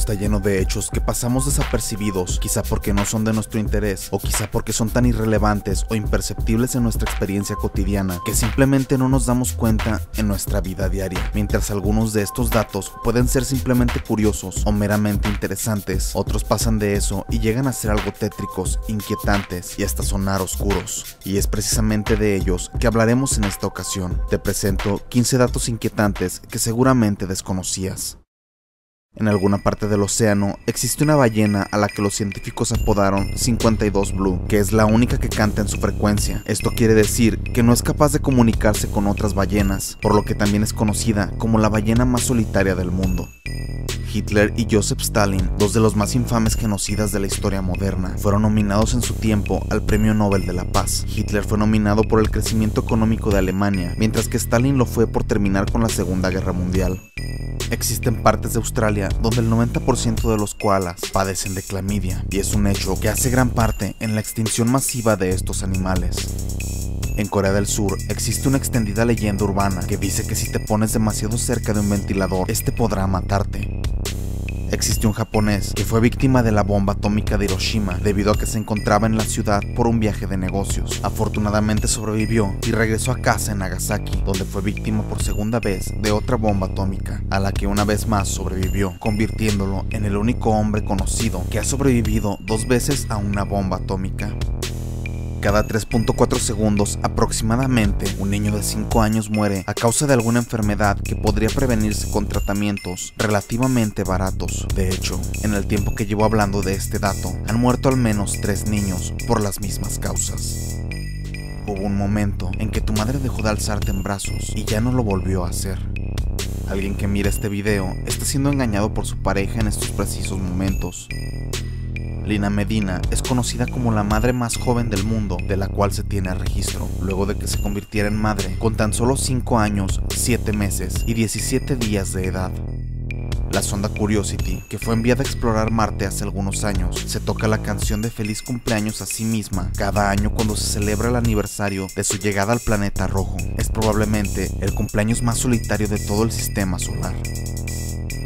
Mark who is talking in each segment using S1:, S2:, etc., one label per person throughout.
S1: está lleno de hechos que pasamos desapercibidos, quizá porque no son de nuestro interés, o quizá porque son tan irrelevantes o imperceptibles en nuestra experiencia cotidiana, que simplemente no nos damos cuenta en nuestra vida diaria. Mientras algunos de estos datos pueden ser simplemente curiosos o meramente interesantes, otros pasan de eso y llegan a ser algo tétricos, inquietantes y hasta sonar oscuros. Y es precisamente de ellos que hablaremos en esta ocasión. Te presento 15 datos inquietantes que seguramente desconocías. En alguna parte del océano existe una ballena a la que los científicos apodaron 52 Blue, que es la única que canta en su frecuencia. Esto quiere decir que no es capaz de comunicarse con otras ballenas, por lo que también es conocida como la ballena más solitaria del mundo. Hitler y Joseph Stalin, dos de los más infames genocidas de la historia moderna, fueron nominados en su tiempo al Premio Nobel de la Paz. Hitler fue nominado por el crecimiento económico de Alemania, mientras que Stalin lo fue por terminar con la Segunda Guerra Mundial. Existen partes de Australia donde el 90% de los koalas padecen de clamidia, y es un hecho que hace gran parte en la extinción masiva de estos animales. En Corea del Sur existe una extendida leyenda urbana que dice que si te pones demasiado cerca de un ventilador, este podrá matarte. Existe un japonés que fue víctima de la bomba atómica de Hiroshima debido a que se encontraba en la ciudad por un viaje de negocios. Afortunadamente sobrevivió y regresó a casa en Nagasaki, donde fue víctima por segunda vez de otra bomba atómica, a la que una vez más sobrevivió, convirtiéndolo en el único hombre conocido que ha sobrevivido dos veces a una bomba atómica. Cada 3.4 segundos aproximadamente, un niño de 5 años muere a causa de alguna enfermedad que podría prevenirse con tratamientos relativamente baratos. De hecho, en el tiempo que llevo hablando de este dato, han muerto al menos 3 niños por las mismas causas. Hubo un momento en que tu madre dejó de alzarte en brazos y ya no lo volvió a hacer. Alguien que mira este video está siendo engañado por su pareja en estos precisos momentos. Lina Medina es conocida como la madre más joven del mundo de la cual se tiene registro, luego de que se convirtiera en madre con tan solo 5 años, 7 meses y 17 días de edad. La sonda Curiosity, que fue enviada a explorar Marte hace algunos años, se toca la canción de feliz cumpleaños a sí misma cada año cuando se celebra el aniversario de su llegada al planeta rojo. Es probablemente el cumpleaños más solitario de todo el sistema solar.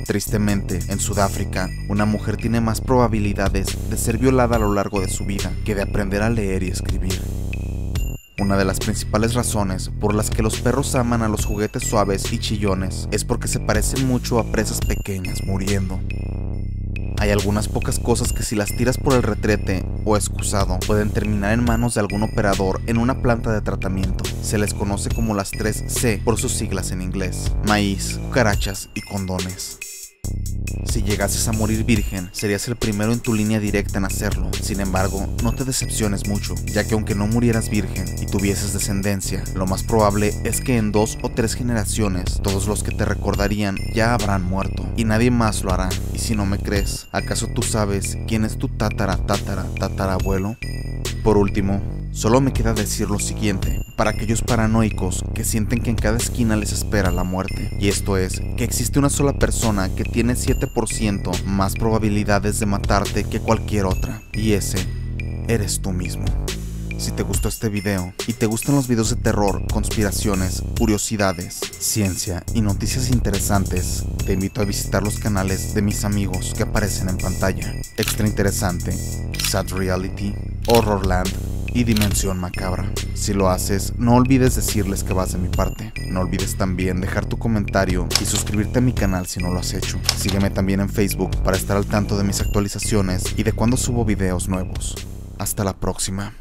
S1: Tristemente, en Sudáfrica, una mujer tiene más probabilidades de ser violada a lo largo de su vida que de aprender a leer y escribir. Una de las principales razones por las que los perros aman a los juguetes suaves y chillones es porque se parecen mucho a presas pequeñas muriendo. Hay algunas pocas cosas que si las tiras por el retrete o excusado pueden terminar en manos de algún operador en una planta de tratamiento. Se les conoce como las 3C por sus siglas en inglés. Maíz, cucarachas y condones. Si llegases a morir virgen, serías el primero en tu línea directa en hacerlo. Sin embargo, no te decepciones mucho, ya que aunque no murieras virgen y tuvieses descendencia, lo más probable es que en dos o tres generaciones todos los que te recordarían ya habrán muerto y nadie más lo hará. Y si no me crees, ¿acaso tú sabes quién es tu tatara tatara tatarabuelo? Por último, Solo me queda decir lo siguiente, para aquellos paranoicos que sienten que en cada esquina les espera la muerte, y esto es, que existe una sola persona que tiene 7% más probabilidades de matarte que cualquier otra, y ese eres tú mismo. Si te gustó este video y te gustan los videos de terror, conspiraciones, curiosidades, ciencia y noticias interesantes, te invito a visitar los canales de mis amigos que aparecen en pantalla. Extra interesante, Sad Reality, Horrorland, y Dimensión Macabra. Si lo haces, no olvides decirles que vas de mi parte. No olvides también dejar tu comentario y suscribirte a mi canal si no lo has hecho. Sígueme también en Facebook para estar al tanto de mis actualizaciones y de cuando subo videos nuevos. Hasta la próxima.